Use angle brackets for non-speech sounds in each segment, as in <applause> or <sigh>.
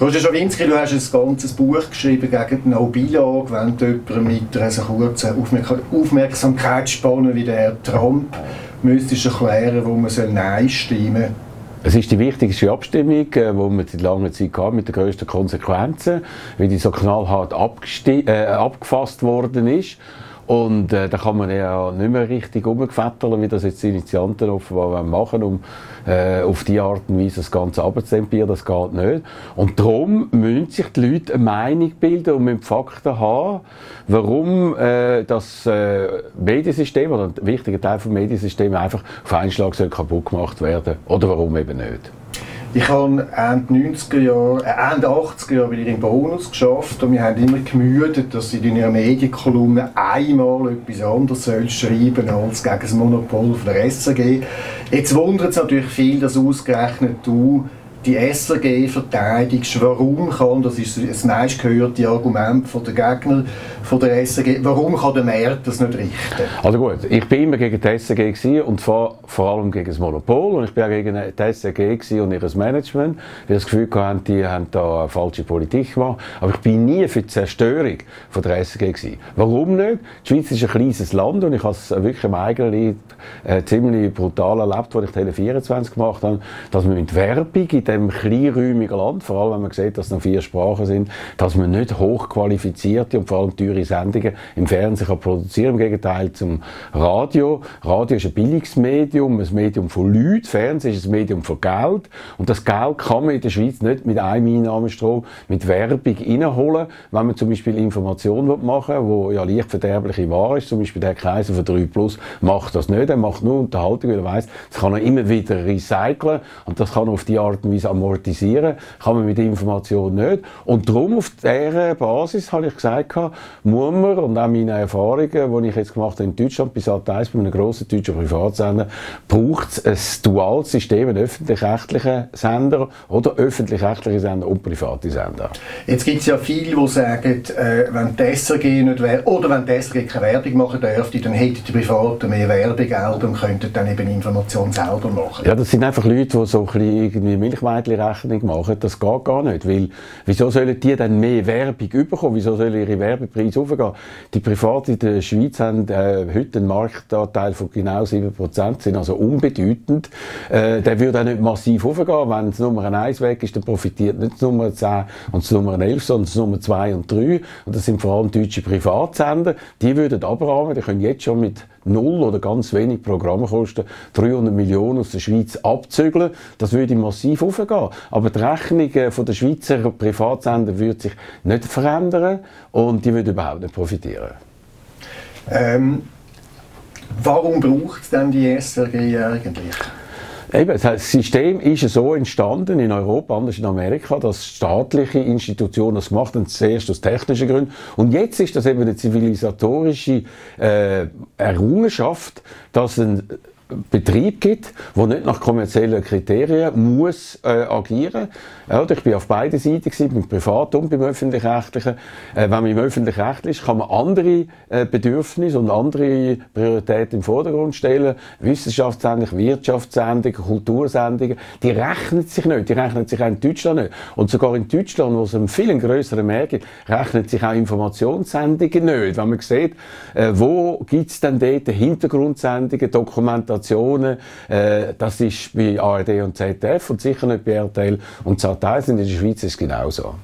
Roger Schawinski, du hast ein ganzes Buch geschrieben gegen die No-Beilage, wenn du jemanden mit einer kurzen Aufmerksamkeitsspanne wie der Trump müsstest erklären, wo man Nein stimmen soll. Es ist die wichtigste Abstimmung, die äh, wir seit langer Zeit hatten, mit den grössten Konsequenzen, weil die so knallhart äh, abgefasst worden ist. Und äh, da kann man ja nicht mehr richtig umgefetteln, wie das jetzt die Initianten offenbar machen um äh, auf die Art und Weise das Ganze abzutempieren. Das geht nicht. Und darum müssen sich die Leute eine Meinung bilden und müssen Fakten haben, warum äh, das äh, Mediensystem oder ein wichtiger Teil des Mediensystems einfach auf einen Schlag kaputt gemacht werden oder warum eben nicht. Ich habe Ende 90er Jahre, äh, Ende 80er Jahre wieder im Bonus geschafft und wir haben immer gemüdet, dass sie in ihrer Medienkolumne einmal etwas anderes soll schreiben als gegen das Monopol von der SRG. Jetzt wundert es natürlich viel, dass ausgerechnet du die SRG verteidigst, warum kann, das ist das meistgehörte Argument von der Gegner von der SRG, warum kann der Markt das nicht richten? Also gut, ich bin immer gegen die SRG und vor, vor allem gegen das Monopol und ich bin auch gegen die SRG und ihr Management, weil das Gefühl hatte, die haben da eine falsche Politik gemacht, aber ich bin nie für die Zerstörung von der SRG gewesen. Warum nicht? Die Schweiz ist ein kleines Land und ich habe es wirklich im eigenen Leben äh, ziemlich brutal erlebt, als ich Tele 24 gemacht habe, dass man mit Werbung in diesem kleinräumigen Land, vor allem wenn man sieht, dass es noch vier Sprachen sind, dass man nicht hochqualifizierte und vor allem teure Sendungen im Fernsehen kann produzieren Im Gegenteil zum Radio. Radio ist ein Bildungsmedium, ein Medium von Leuten. Fernsehen ist ein Medium von Geld. Und das Geld kann man in der Schweiz nicht mit einem Einnahmestrom, mit Werbung reinholen, wenn man zum Beispiel Informationen machen will, die ja leicht verderbliche Ware ist. Zum Beispiel der Kaiser von 3 Plus macht das nicht. Er macht nur Unterhaltung, weil er weiss, das kann er immer wieder recyceln und das kann er auf die Art und Weise amortisieren. Kann man mit Informationen nicht. Und darum auf dieser Basis habe ich gesagt, muss man, und auch meine Erfahrungen, die ich jetzt gemacht habe in Deutschland, bis Sat 1 bei einem grossen deutschen Privatsender, braucht es ein duales System, einen öffentlich-rechtlichen Sender oder öffentlich-rechtliche Sender und private Sender. Jetzt gibt es ja viele, die sagen, äh, wenn die SRG nicht wäre, oder wenn die SRG keine Werbung machen dürfte, dann hätten die Privaten mehr Werbegelder und könnten dann eben Informationen selber machen. Ja, das sind einfach Leute, die so ein bisschen irgendwie Milchmädchen-Rechnung machen. Das geht gar nicht, weil wieso sollen die dann mehr Werbung bekommen? Wieso sollen ihre Werbepreise aufgehen. Die Privaten in der Schweiz haben äh, heute einen Marktanteil von genau 7%, sind also unbedeutend. Äh, der würde auch nicht massiv aufgehen. Wenn das Nummer 1 weg ist, dann profitiert nicht das Nummer 10 und das Nummer 11, sondern das Nummer 2 und 3. Und das sind vor allem deutsche Privatsender. Die würden abrahmen, die können jetzt schon mit null oder ganz wenig Programmkosten 300 Millionen aus der Schweiz abzügeln. Das würde massiv aufgehen. Aber die Rechnung äh, von der Schweizer Privatsender würde sich nicht verändern und die würde überhaupt nicht profitieren. Ähm, warum braucht denn die SRG eigentlich? Eben, das System ist so entstanden in Europa, anders in Amerika, dass staatliche Institutionen das gemacht haben, zuerst aus technischen Gründen. Und jetzt ist das eben eine zivilisatorische äh, Errungenschaft, dass ein Betrieb gibt, der nicht nach kommerziellen Kriterien muss äh, agieren. Ja, ich bin auf beiden Seiten gewesen, beim Privat und beim öffentlich-rechtlichen. Äh, wenn man im öffentlich-rechtlichen ist, kann man andere äh, Bedürfnisse und andere Prioritäten im Vordergrund stellen. Wissenschaftssendungen, Wirtschaftssendungen, Kultursendungen. Die rechnen sich nicht. Die rechnen sich auch in Deutschland nicht. Und sogar in Deutschland, wo es einen viel größeren Markt gibt, rechnen sich auch Informationssendungen nicht. Wenn man sieht, äh, wo gibt es denn dort Hintergrundsendungen, Dokumentationen, Stationen. Äh, das ist bei ARD und ZDF und sicher nicht bei RTL und Sat1 in der Schweiz ist es genauso.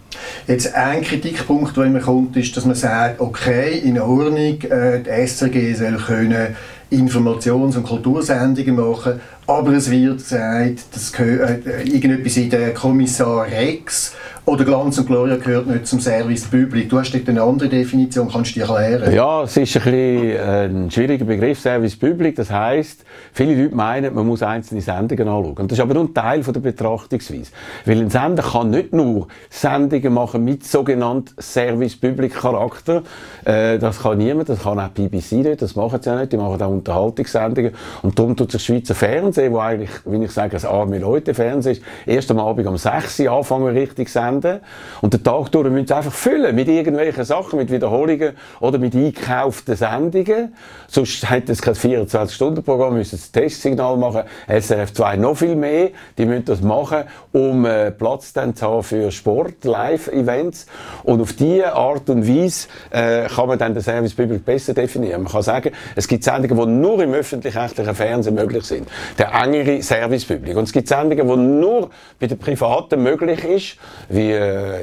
Jetzt ein Kritikpunkt, der immer kommt, ist, dass man sagt, okay, in Ordnung, äh, die SRG soll können Informations- und Kultursendungen machen, aber es wird gesagt, dass äh, irgendetwas in der Kommissar Rex oder Glanz und Gloria gehört nicht zum Service Public. Du hast dort eine andere Definition, kannst du die erklären? Ja, es ist ein, äh, ein schwieriger Begriff, Service Public. Das heisst, viele Leute meinen, man muss einzelne Sendungen anschauen. Und das ist aber nur ein Teil von der Betrachtungsweise. Weil ein Sender kann nicht nur Sendungen machen mit sogenannten Service Public Charakter. Äh, das kann niemand, das kann auch BBC nicht, das machen sie ja nicht. Die machen auch Unterhaltungssendungen. Und darum tut sich Schweizer Fernsehen Fernsehen, wo eigentlich, wie ich sage, das arme Leute-Fernsehen ist, erst am Abend um 6 Uhr anfangen richtig senden. Und den Tag durch müssen sie einfach füllen mit irgendwelchen Sachen, mit Wiederholungen oder mit eingekauften Sendungen. Sonst hätte es kein 24-Stunden-Programm, müssen das Testsignal machen. SRF 2 noch viel mehr. Die müssen das machen, um äh, Platz dann zu haben für Sport, Live-Events. Und auf diese Art und Weise äh, kann man dann den Service Public besser definieren. Man kann sagen, es gibt Sendungen, die nur im öffentlich-rechtlichen Fernsehen möglich sind. Der engere Service Public. Und es gibt Sendungen, die nur bei den Privaten möglich ist, wie äh,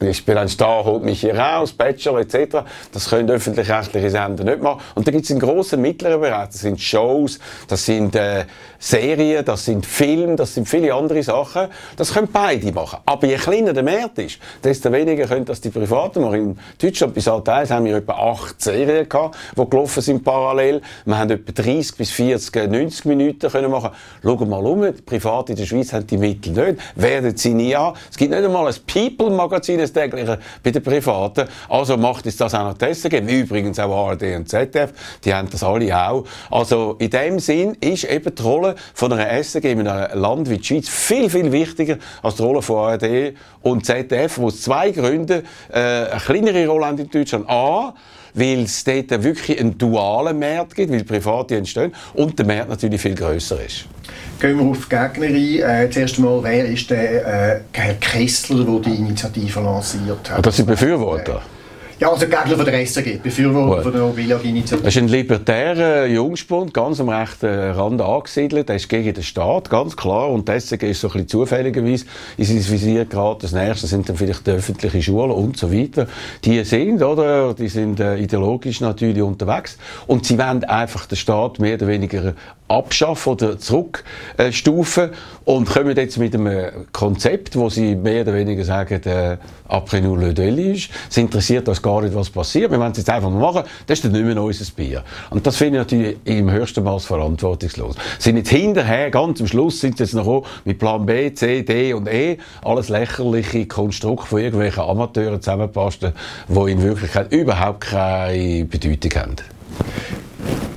ich bin ein Star, holt mich hier raus, Bachelor etc. Das können öffentlich-rechtliche Sender nicht machen. Und da gibt es einen grossen mittleren Bereich. Das sind Shows, das sind äh, Serien, das sind Filme, das sind viele andere Sachen. Das können beide machen. Aber je kleiner der Markt ist, desto weniger können das die Privaten machen. In Deutschland bei Sat 1 haben wir etwa acht Serien gehabt, die gelaufen sind parallel. Wir haben etwa 30 bis 40, 90 Minuten können machen. Schauen mal um, die Private in der Schweiz haben die Mittel nicht, werden sie nie an. Es gibt nicht einmal ein People-Magazin, das tägliche bei den Privaten. Also macht es das auch noch testen geben. Übrigens auch ARD und ZDF, die haben das alle auch. Also in dem Sinn ist eben die Rolle von einer SRG in einem Land wie die Schweiz viel, viel wichtiger als die Rolle von ARD und ZDF, wo es zwei Gründe äh, eine kleinere Rolle haben in Deutschland. A, weil es dort wirklich einen dualen Markt gibt, weil Private entstehen und der Markt natürlich viel grösser ist. Gehen wir auf die Gegnerin. Äh, zuerst einmal, wer ist der äh, Herr Kessler, der die Initiative lanciert hat? Das sind Befürworter. Ja, also Gegner von der SAG, Befürworter von der Nobilag-Initiative. Das ist ein libertärer Jungspund, ganz am rechten Rand angesiedelt. Der ist gegen den Staat, ganz klar. Und die SAG ist so ein bisschen zufälligerweise in sein Visier geraten. Das nächste sind dann vielleicht die öffentlichen Schulen und so weiter. Die sind, oder, die sind äh, ideologisch natürlich unterwegs. Und sie wollen einfach den Staat mehr oder weniger abschaffen oder zurückstufen und kommen jetzt mit einem Konzept, wo sie mehr oder weniger sagen, äh, après nous le ist. Es interessiert uns gar nicht, was passiert. Wir wollen es jetzt einfach mal machen. Das ist dann nicht mehr unser Bier. Und das finde ich natürlich im höchsten Maß verantwortungslos. Sind jetzt hinterher, ganz am Schluss, sind sie jetzt noch mit Plan B, C, D und E, alles lächerliche Konstrukte von irgendwelchen Amateuren zusammenpassen, die in Wirklichkeit überhaupt keine Bedeutung haben.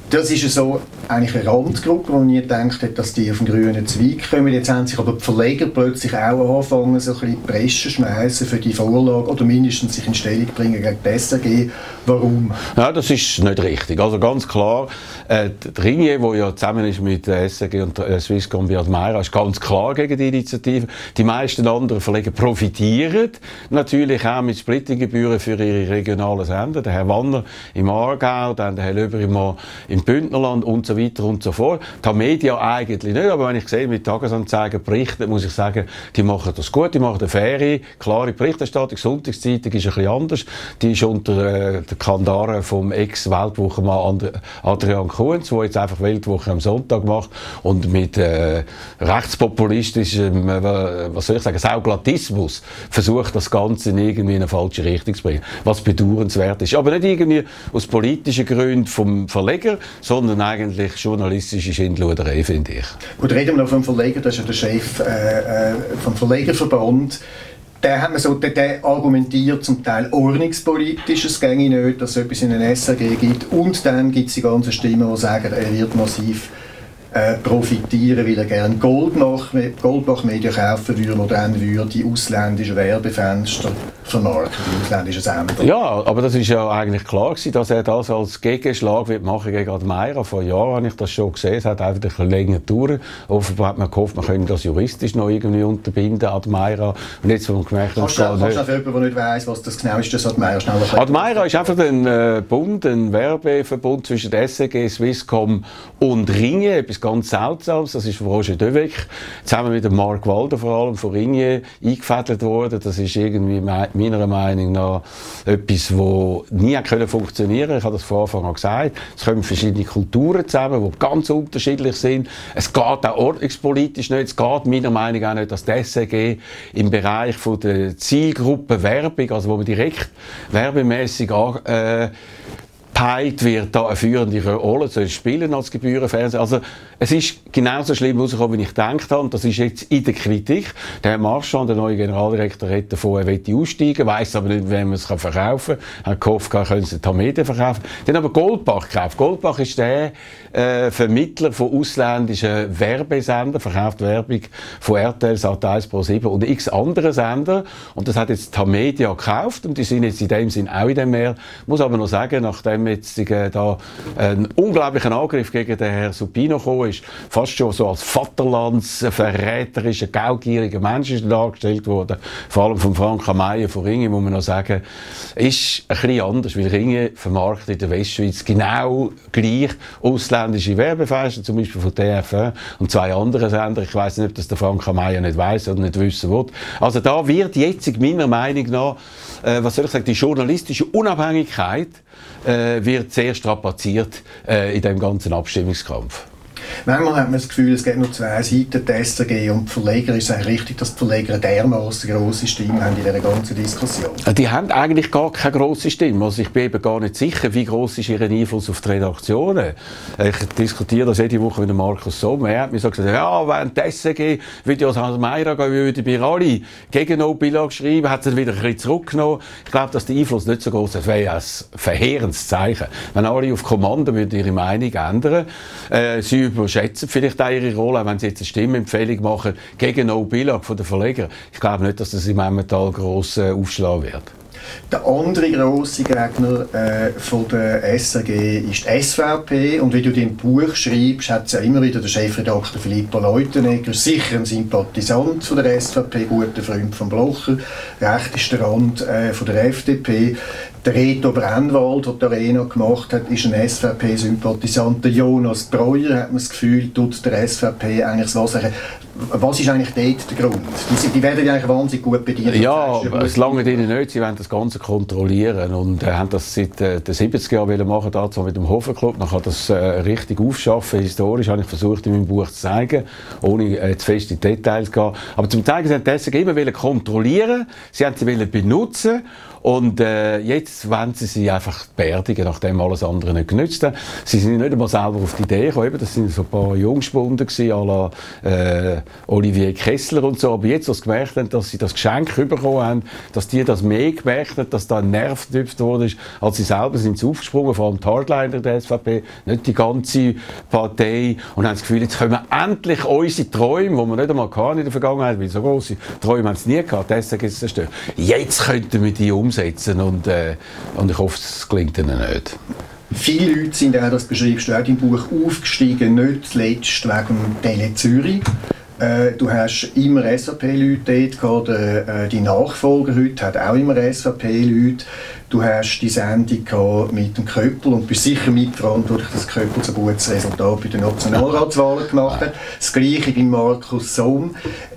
Das ist so eigentlich eine Randgruppe, wo man nie gedacht hat, dass die auf den grünen Zweig kommen. Jetzt haben sich aber die Verleger plötzlich auch angefangen, so ein bisschen Preschen schmeißen für die Vorlage oder mindestens sich in Stellung bringen gegen die SRG. Warum? Ja, das ist nicht richtig. Also ganz klar, äh, die Ringier, die ja zusammen ist mit der SRG und der Swisscom bei Admira, ist ganz klar gegen die Initiative. Die meisten anderen Verleger profitieren natürlich auch mit Splittinggebühren für ihre regionalen Sender. Der Herr Wanner im Aargau, dann der Herr Löber im Bündnerland und so weiter und so fort. Die Media eigentlich nicht, aber wenn ich sehe, mit Tagesanzeigen berichten, muss ich sagen, die machen das gut, die machen eine faire, klare Berichterstattung. Sonntagszeitung ist ein bisschen anders. Die ist unter äh, der Kandare vom Ex-Weltwochenmann Adrian Kuhns, der jetzt einfach Weltwoche am Sonntag macht und mit äh, rechtspopulistischem, äh, was soll ich sagen, Sauglatismus versucht, das Ganze in irgendwie in eine falsche Richtung zu bringen. Was bedauernswert ist. Aber nicht irgendwie aus politischen Gründen vom Verleger, sondern eigentlich eigentlich journalistische Schindluderei, finde ich. Gut, reden wir noch vom Verleger, das ist ja der Chef äh, äh, vom Verlegerverband. Der, haben wir so, der, der, argumentiert zum Teil ordnungspolitisch, es ginge nicht, dass es etwas in den SAG gibt. Und dann gibt es die ganzen Stimmen, die sagen, er wird massiv äh, profitieren, weil er gerne Goldbach-Medien kaufen würde, die dann würde die ausländischen Werbefenster vermarkten, die ausländischen Sender. Ja, aber das ist ja eigentlich klar gewesen, dass er das als Gegenschlag wird machen gegen Admira. Vor Jahren habe ich das schon gesehen, es hat einfach eine längere Tour. Offenbar hat man gehofft, man könnte das juristisch noch irgendwie unterbinden, Admira. Und jetzt, wo man gemerkt kannst du, kannst du für jemanden, der nicht weiss, was das genau ist, das Admira schnell Admira ist einfach ein äh, Bund, ein Werbeverbund zwischen der SEG, Swisscom und Ringe, etwas ganz Seltsames. Das ist Roger Döweg zusammen mit dem Mark Walder vor allem von Ringe eingefädelt worden. Das ist irgendwie meiner Meinung nach etwas, das nie funktionieren Ich habe das von Anfang an gesagt. Es kommen verschiedene Kulturen zusammen, die ganz unterschiedlich sind. Es geht auch ordnungspolitisch nicht. Es geht meiner Meinung nach auch nicht, dass die SEG im Bereich von der Zielgruppe Werbung, also wo man direkt werbemäßig äh, Peit wird da eine führende Rolle soll spielen als Gebührenfernsehen. Also es ist genauso schlimm rausgekommen, wie ich gedacht habe. Und das ist jetzt in der Kritik. Der Herr Marchand, der neue Generaldirektor, hat davon, er will aussteigen, weiß aber nicht, wem man es verkaufen kann. Er gehofft, er könnte es Tamedia verkaufen. Dann aber Goldbach gekauft. Goldbach ist der äh, Vermittler von ausländischen Werbesendern, verkauft Werbung von RTL, Sat1 Pro 7 und x anderen Sender. Und das hat jetzt Tamedia gekauft und die sind jetzt in dem Sinn auch in dem Meer. Ich muss aber noch sagen, nachdem jetzt äh, da ein unglaublicher Angriff gegen den Herrn Supino gekommen ist, fast schon so als vaterlandsverräterischer, gaugieriger Mensch ist dargestellt worden, vor allem von Frank Meyer von Ringe, muss man noch sagen, ist ein bisschen anders, weil Ringe vermarktet in der Westschweiz genau gleich ausländische Werbefeisten, zum Beispiel von TF1 und zwei anderen Sender. Ich weiß nicht, ob das der Frank Meyer nicht weiß oder nicht wissen will. Also da wird jetzt meiner Meinung nach, äh, was soll ich sagen, die journalistische Unabhängigkeit äh, wird sehr strapaziert äh, in dem ganzen Abstimmungskampf. Manchmal hat man das Gefühl, es gibt nur zwei Seiten, die SRG und die Verleger. Ist es richtig, dass die Verleger dermaßen grosse Stimme haben in dieser ganzen Diskussion? Äh, die haben eigentlich gar keine grosse Stimme. Also ich bin eben gar nicht sicher, wie groß ist ihr Einfluss auf die Redaktionen. Ich diskutiere das jede Woche mit Markus Sommer. Er hat mir so gesagt, ja, wenn die SRG Videos aus Meira gehen würde, bei alle gegen No-Billag schreiben, hat dann wieder ein bisschen zurückgenommen. Ich glaube, dass der Einfluss nicht so groß ist. Das wäre ein verheerendes Zeichen. Wenn alle auf Kommando ihre Meinung ändern, äh, sie überschätzen vielleicht auch ihre Rolle, wenn sie jetzt eine Stimmempfehlung machen gegen No Billag von den Verlegern. Ich glaube nicht, dass das im Emmental gross äh, aufschlagen wird. Der andere grosse Gegner äh, von der SAG ist die SVP. Und wie du dein Buch schreibst, hat es ja immer wieder der Chefredakteur Filippo Leutenegger, sicher ein Sympathisant von der SVP, guter Freund von Blocher, rechtester Rand äh, von der FDP. Der Reto Brennwald, der die Arena gemacht hat, ist ein SVP-Sympathisant. Der Jonas Breuer hat man das Gefühl, tut der SVP eigentlich so sagen, was ist eigentlich dort der Grund? Die, die werden ja eigentlich wahnsinnig gut bedient. Ja, es lange ihnen nicht. Sie wollen das Ganze kontrollieren und äh, haben das seit äh, den 70er Jahren machen, dazu mit dem Hofenclub. Dann kann das äh, richtig aufschaffen. Historisch habe ich versucht, in meinem Buch zu zeigen, ohne äh, zu fest in Details zu gehen. Aber zum Zeigen, sie haben das immer kontrollieren, sie haben sie benutzen und äh, jetzt wollen sie sie einfach beerdigen, nachdem alles andere nicht genützt hat. Sie sind nicht einmal selber auf die Idee gekommen. Das sind so ein paar Jungspunden à la äh, Olivier Kessler und so. Aber jetzt, als sie gemerkt haben, dass sie das Geschenk bekommen haben, dass die das mehr gemerkt haben, dass da ein Nerv getüpft wurde, als sie selber sind sie aufgesprungen, vor allem die Hardliner der SVP, nicht die ganze Partei, und haben das Gefühl, jetzt können wir endlich unsere Träume, die wir nicht einmal hatten in der Vergangenheit, weil so große Träume haben sie nie gehabt, ist es zerstört. Jetzt könnten wir die umsetzen umsetzen und, äh, und ich hoffe, es gelingt ihnen nicht. Viele Leute sind auch, das beschreibst du auch im Buch, aufgestiegen, nicht zuletzt wegen Tele Zürich. Äh, du hast immer SAP-Leute dort gehabt, äh, die Nachfolger heute hat auch immer SAP-Leute. Du hast die Sendung mit dem Köppel und bist sicher mitverantwortlich, dass Köppel so gutes Resultat bei den Nationalratswahlen gemacht hat. Das gleiche bei Markus Sohn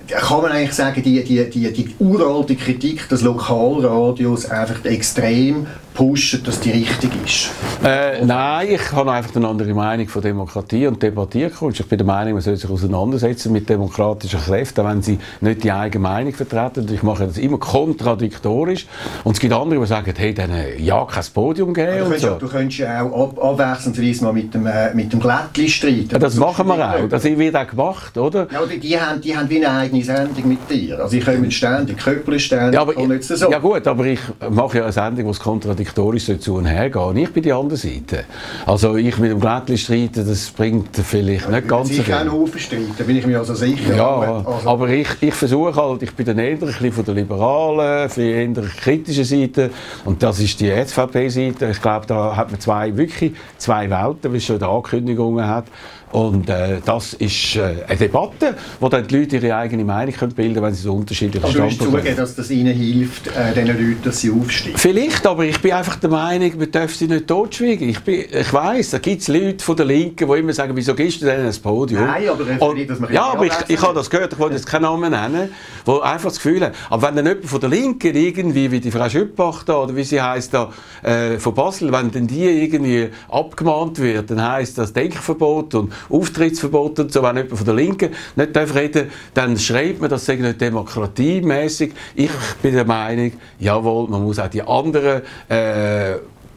kann man eigentlich sagen, die, die, die, die uralte Kritik des Lokalradios einfach extrem pushen, dass die richtig ist? Äh, nein, ich habe einfach eine andere Meinung von Demokratie und Debattierkunst. Ich bin der Meinung, man soll sich auseinandersetzen mit demokratischen Kräften, wenn sie nicht die eigene Meinung vertreten. Ich mache das immer kontradiktorisch. Und es gibt andere, die sagen, hey, äh, ja, kein Podium geben. Du, so. du könntest ja auch ab, abwechslungsweise mal mit dem, äh, mit dem Glättli streiten. Ja, das machen wir auch. Das wird auch gemacht, oder? Ja, die, die, haben, die haben wie eine eigene Sendung mit dir. Also ich komme ständig, Köppel ständig, ja, aber, nicht so. Ja gut, aber ich mache ja eine Sendung, wo es kontradiktorisch zu und her geht. Ich bin die andere Seite. Also ich mit dem Glättli streiten, das bringt vielleicht ja, nicht ganz so viel. Ich auch Haufen streiten, bin ich mir also sicher. Ja, also. aber ich, ich versuche halt, ich bin dann eher ein bisschen von der liberalen, für eher kritischen Seite und das ist die SVP-Seite. Ich glaube, da hat man zwei, wirklich zwei Welten, wie es schon in der Ankündigung hat. Und äh, das ist äh, eine Debatte, wo dann die Leute ihre eigene Meinung können bilden können, wenn sie so unterschiedliche Standpunkte haben. zugeben, dass das ihnen hilft, äh, den Leuten, dass sie aufstehen? Vielleicht, aber ich bin einfach der Meinung, man darf sie nicht totschweigen. Ich, ich weiss, da gibt es Leute von der Linken, die immer sagen, wieso gehst du denn ins Podium? Nein, aber Und, nicht, dass man Ja, aber ich, ich habe das gehört, ich wollte jetzt keinen Namen nennen, wo einfach das Gefühl haben, aber wenn dann jemand von der Linken irgendwie, wie die Frau Schüppach da, oder wie sie heisst da, äh, von Basel, wenn dann die irgendwie abgemahnt wird, dann heisst das Denkverbot und Auftrittsverbot und so, wenn jemand von der Linken nicht darf reden dann schreibt man, das sei nicht demokratiemäßig. Ich bin der Meinung, jawohl, man muss auch die anderen äh,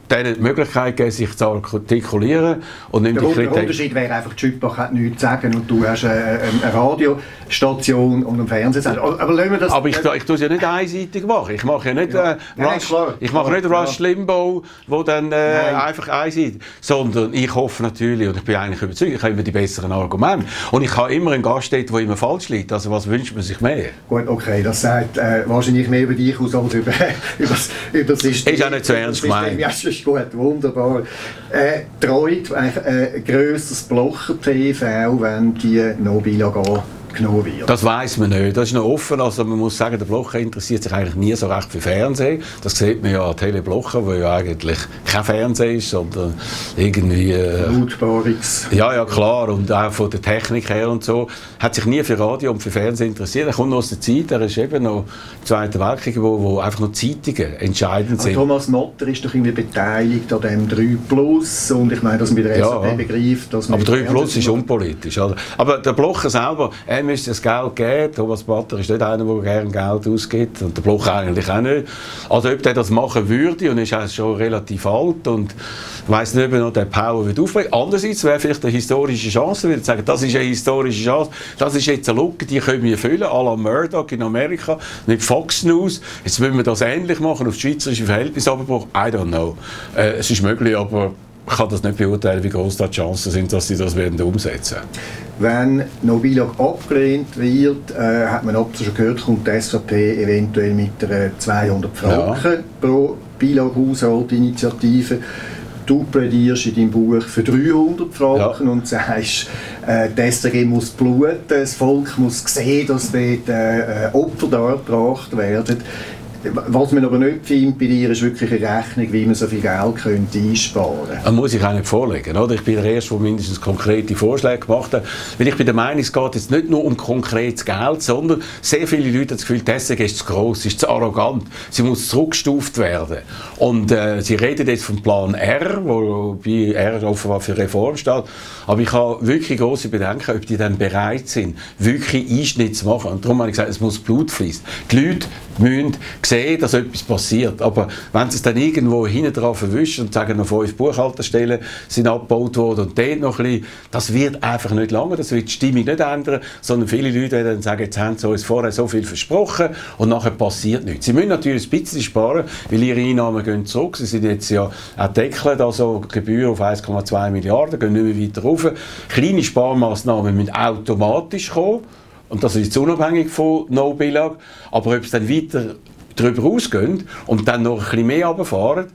denen die Möglichkeit geben, sich zu artikulieren und nicht der, der Unterschied wäre einfach, die Schüppach hat nichts zu sagen und du hast eine, eine Radiostation und einen Fernsehsender. Aber, das, aber ich, ich tue es ja nicht einseitig machen. Ich mache ja nicht, ja. Äh, Rush, Nein, ich mache nicht Rush Limbo, wo dann äh, einfach einseitig, sondern ich hoffe natürlich, und ich bin eigentlich überzeugt, ich habe immer die besseren Argumente. Und ich habe immer einen Gast der immer falsch liegt. Also was wünscht man sich mehr? Gut, okay, das sagt äh, wahrscheinlich mehr über dich aus als über, <laughs> über, über das System. Ist auch nicht so ernst gemeint. Ist gut, wunderbar. Äh, treut ein grösseres Blocher-TV, wenn die Nobila gehen genommen wird? Das weiß man nicht. Das ist noch offen. Also man muss sagen, der Blocher interessiert sich eigentlich nie so recht für Fernsehen. Das sieht man ja an Tele Blocher, wo ja eigentlich kein Fernsehen ist, sondern irgendwie... Äh. Ja, ja, klar. Und auch von der Technik her und so. Hat sich nie für Radio und für Fernsehen interessiert. Er kommt noch aus der Zeit, er ist eben noch im Zweiten Weltkrieg, wo, wo einfach noch Zeitungen entscheidend sind. Aber Thomas Notter ist doch irgendwie beteiligt an dem 3 Plus und ich meine, dass man bei der ja, begreift, dass man... Aber 3 Plus ist unpolitisch. Oder? Aber der Blocher selber, er müsste das Geld geben. Thomas Batter ist nicht einer, der gerne Geld ausgibt und der Bloch eigentlich auch nicht. Also ob der das machen würde und ist auch schon relativ alt und weiß nicht, ob er noch den Power wird aufbringen. Andererseits wäre vielleicht eine historische Chance, würde sagen, das ist eine historische Chance, das ist jetzt eine Lücke, die können wir füllen, à la Murdoch in Amerika, mit Fox News. Jetzt müssen wir das ähnlich machen, auf das schweizerische Verhältnis aber I don't know. Äh, es ist möglich, aber kann das nicht beurteilen, wie groß die Chancen sind, dass sie das werden umsetzen Wenn Nobilog abgelehnt wird, äh, hat man schon gehört, kommt die SVP eventuell mit einer 200 Franken ja. pro Bilag-Haushalt-Initiative. Du plädierst in deinem Buch für 300 Franken ja. und sagst, äh, die SRG muss bluten, das Volk muss sehen, dass dort äh, Opfer dargebracht werden. Was man aber nicht findet bei dir, ist wirklich eine Rechnung, wie man so viel Geld könnte einsparen könnte. Das muss ich auch nicht vorlegen. Oder? Ich bin der Erste, der mindestens konkrete Vorschläge gemacht hat. Weil ich bin der Meinung, es geht jetzt nicht nur um konkretes Geld, sondern sehr viele Leute haben das Gefühl, die SRG ist zu gross, ist zu arrogant, sie muss zurückgestuft werden. Und äh, sie reden jetzt vom Plan R, wo bei R offenbar für Reform steht. Aber ich habe wirklich große Bedenken, ob die dann bereit sind, wirklich Einschnitt zu machen. Und darum habe ich gesagt, es muss Blut fließen. Die Leute müssen sehen, dass etwas passiert. Aber wenn sie es dann irgendwo hinten drauf erwischen und sagen, noch fünf Buchhalterstellen sind abgebaut worden und dort noch ein bisschen, das wird einfach nicht lange, das wird die Stimmung nicht ändern, sondern viele Leute werden dann sagen, jetzt haben sie uns vorher so viel versprochen und nachher passiert nichts. Sie müssen natürlich ein bisschen sparen, weil ihre Einnahmen gehen zurück. Sie sind jetzt ja auch deckelt, also Gebühren auf 1,2 Milliarden, gehen nicht mehr weiter rauf. Kleine Sparmaßnahmen müssen automatisch kommen und das ist unabhängig von No-Billag. Aber ob es dann weiter darüber ausgehen und dann noch ein bisschen mehr runterfahren,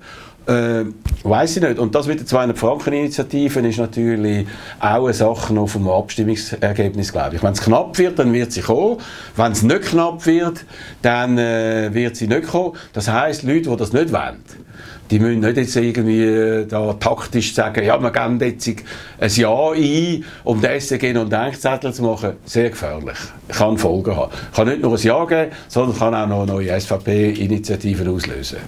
äh, weiß ich nicht. Und das mit der 200-Franken-Initiative ist natürlich auch eine Sache noch vom Abstimmungsergebnis, glaube ich. Wenn es knapp wird, dann wird sie kommen. Wenn es nicht knapp wird, dann äh, wird sie nicht kommen. Das heisst, Leute, die das nicht wollen, die müssen nicht jetzt irgendwie äh, da taktisch sagen, ja, wir geben jetzt ein Ja ein, um den SCG und Denkzettel zu machen. Sehr gefährlich. Kann Folgen haben. Kann nicht nur ein Ja geben, sondern kann auch noch neue SVP-Initiativen auslösen.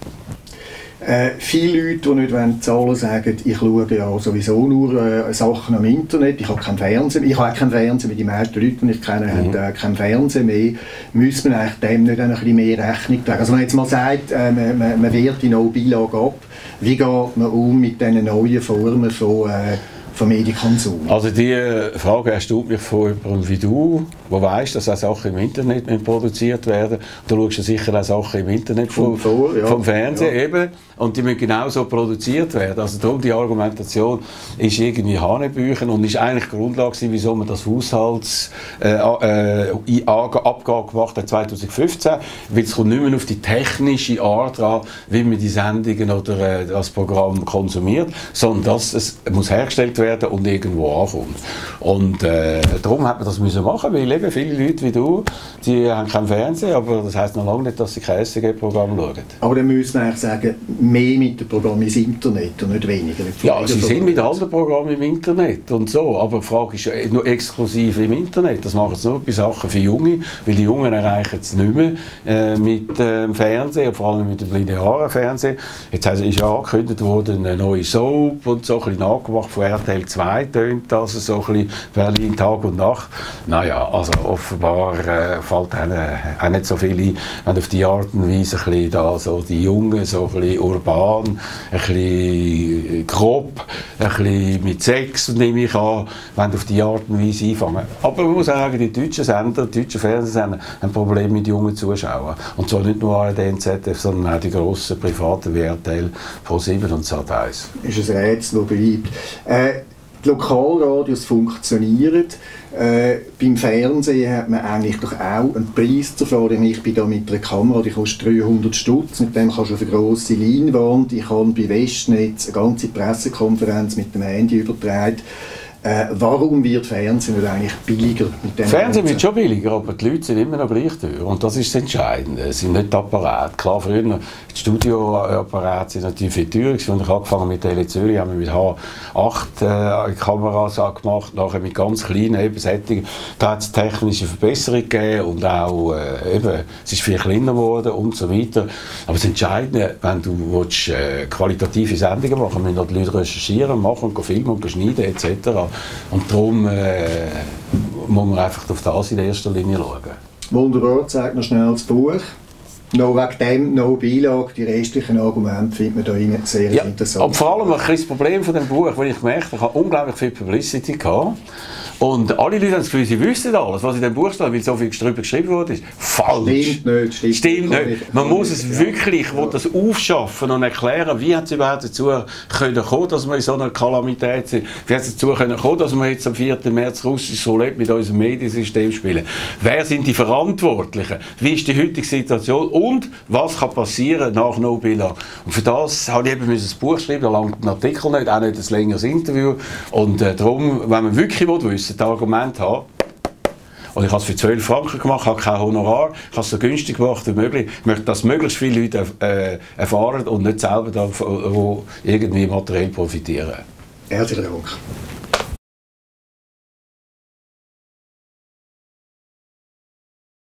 Äh, viele Leute, die nicht wollen, zahlen sagen, ich schaue ja sowieso nur äh, Sachen am Internet, ich habe kein Fernsehen, ich habe auch kein Fernsehen, mit den meisten Leuten, die ich kenne, mhm. haben äh, kein Fernsehen mehr, müsste man eigentlich dem nicht ein bisschen mehr Rechnung tragen. Also wenn man jetzt mal sagt, äh, man, man, man wehrt die No-Beilage ab, wie geht man um mit diesen neuen Formen von äh, vom Medienkonsum? Also die Frage erstaunt mich von jemandem wie du, der weiss, dass auch Sachen im Internet produziert werden. Du schaust ja sicher auch Sachen im Internet vom, vom, ja. vom Fernsehen ja. eben und die müssen genauso produziert werden. Also darum die Argumentation ist irgendwie Hanebüchen und ist eigentlich Grundlage wieso man das Haushalts äh, äh, Abgabe gemacht hat 2015, weil es kommt nicht mehr auf die technische Art an, wie man die Sendungen oder äh, das Programm konsumiert, sondern dass es muss hergestellt werden und irgendwo ankommt. Und äh, darum hat man das müssen machen, weil eben viele Leute wie du, die haben kein Fernsehen, aber das heißt noch lange nicht, dass sie kein SCG-Programm schauen. Aber dann müssen wir eigentlich sagen, mehr mit dem Programm ins Internet und nicht weniger. Ja, sie sind mit allen Programmen im Internet und so, aber die Frage ist ja nur exklusiv im Internet. Das machen sie nur bei Sachen für Junge, weil die Jungen erreichen es nicht mehr äh, mit dem äh, Fernsehen, vor allem mit dem linearen Fernsehen. Jetzt ist ja angekündigt worden, eine neue Soap und so, ein bisschen nachgemacht von RTL Teil 2 tönt, also so ein bisschen Berlin Tag und Nacht. Naja, also offenbar äh, fällt einem auch nicht so viele, wenn auf die Art und Weise ein da, so die Jungen, so ein bisschen urban, ein bisschen grob, ein bisschen mit Sex, nehme ich an, wenn auf die Art und Weise einfangen. Aber man muss sagen, die deutschen Sender, die deutschen Fernsehsender haben ein Problem mit jungen Zuschauern. Und zwar nicht nur ARD und ZDF, sondern auch die grossen privaten wie RTL, Pro7 und Sat1. Ist ein Rätsel, das bleibt. Äh, die Lokalradios funktionieren. Äh, beim Fernsehen hat man eigentlich doch auch einen Preis zu zahlen. Ich bin da mit einer Kamera, die kostet 300 Stutz. Mit dem kannst du auf eine grosse Leinwand. Ich habe bei Westnetz eine ganze Pressekonferenz mit dem Handy übertragen. Äh, warum wird Fernsehen nicht eigentlich billiger? Mit dem Fernsehen wird schon billiger, aber die Leute sind immer noch gleich teuer. Und das ist das Entscheidende. Es sind nicht die Apparate. Klar, früher die Studioapparate sind natürlich viel teurer. Als ich angefangen mit Tele Zürich haben wir mit H8 äh, Kameras gemacht, nachher mit ganz kleinen Ebensättigen. Da hat es technische Verbesserungen gegeben und auch äh, eben, es ist viel kleiner geworden und so weiter. Aber das Entscheidende, wenn du willst, äh, qualitative Sendungen machen, müssen die Leute recherchieren, machen, filmen und schneiden etc. Und darum äh, muss man einfach auf das in erster Linie schauen. Wunderbar, zeig noch schnell das Buch. Noch wegen dem, noch Beilage, die restlichen Argumente findet man da sehr ja, interessant. Und vor allem ein das Problem von dem Buch, weil ich gemerkt habe, ich habe unglaublich viel Publicity gehabt. Und alle Leute haben das Gefühl, sie wissen alles, was in dem Buch steht, weil so viel darüber geschrieben wurde. Falsch. Stimmt nicht. Stimmt, stimmt nicht. Man muss es wirklich, ja. das aufschaffen und erklären, wie hat es überhaupt dazu können kommen, dass wir in so einer Kalamität sind. Wie hat es dazu können kommen, dass wir jetzt am 4. März russisch Roulette mit unserem Mediensystem spielen. Wer sind die Verantwortlichen? Wie ist die heutige Situation? Und was kann passieren nach Nobila? Und für das habe ich eben ein Buch schreiben, da langt ein Artikel nicht, auch nicht ein längeres Interview. Und äh, darum, wenn man wirklich wissen das Argument haben, und ich habe es für 12 Franken gemacht, habe kein Honorar, ich habe es so günstig gemacht wie möglich. Ich möchte, dass möglichst viele Leute äh, erfahren und nicht selber davon, irgendwie materiell profitieren. Herzlichen Dank.